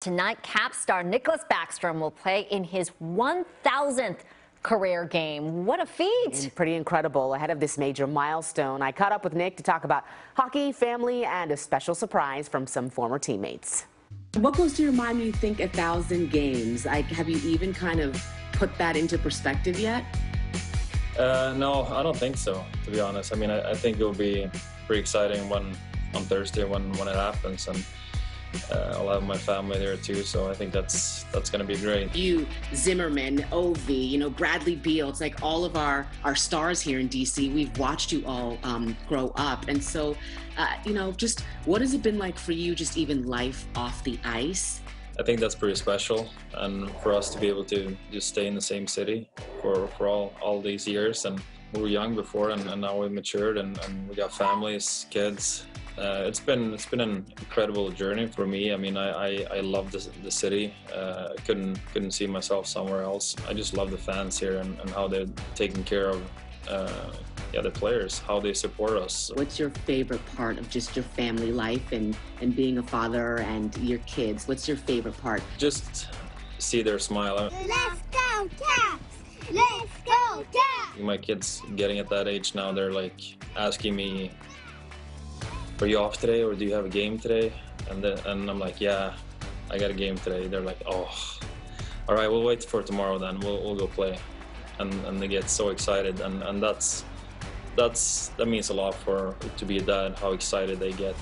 Tonight, Cap star Nicklas Backstrom will play in his 1,000th career game. What a feat! Pretty incredible ahead of this major milestone. I caught up with Nick to talk about hockey, family, and a special surprise from some former teammates. What goes to your mind when you think a thousand games? Like, have you even kind of put that into perspective yet? Uh, no, I don't think so. To be honest, I mean, I, I think it will be pretty exciting when on Thursday when when it happens, and uh, I'll have my family there too. So I think that's that's going to be great. You, Zimmerman, Ovi, you know, Bradley Beal. It's like all of our our stars here in DC. We've watched you all um, grow up, and so, uh, you know, just what has it been like for you? Just even life off the ice. I think that's pretty special, and for us to be able to just stay in the same city for, for all, all these years. And we were young before, and, and now we've matured, and, and we got families, kids. Uh, it's been it's been an incredible journey for me. I mean, I I, I love the, the city. Uh, I couldn't couldn't see myself somewhere else. I just love the fans here and, and how they're taking care of uh, yeah, the players, how they support us. What's your favorite part of just your family life and, and being a father and your kids? What's your favorite part? Just see their smile. Let's go, Caps! Let's go, Caps! My kids getting at that age now, they're like asking me, are you off today or do you have a game today? And then and I'm like, yeah, I got a game today. They're like, oh, all right, we'll wait for tomorrow then. We'll, we'll go play. And, and they get so excited and, and that's that's that means a lot for to be a dad how excited they get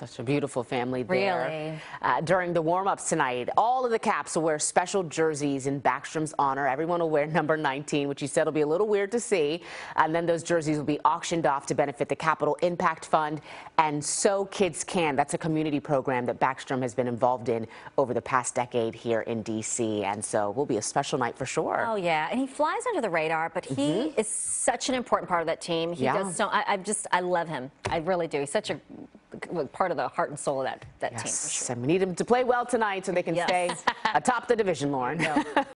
such a beautiful family there. Really? Uh, during the warm-ups tonight, all of the Caps will wear special jerseys in Backstrom's honor. Everyone will wear number 19, which he said will be a little weird to see. And then those jerseys will be auctioned off to benefit the Capital Impact Fund and So Kids Can. That's a community program that Backstrom has been involved in over the past decade here in D.C. And so will be a special night for sure. Oh, yeah. And he flies under the radar, but he mm -hmm. is such an important part of that team. He yeah. does so, I, I just, I love him. I really do. He's such a part of the heart and soul of that, that yes. team. Sure. And we need them to play well tonight so they can yes. stay atop the division, Lauren.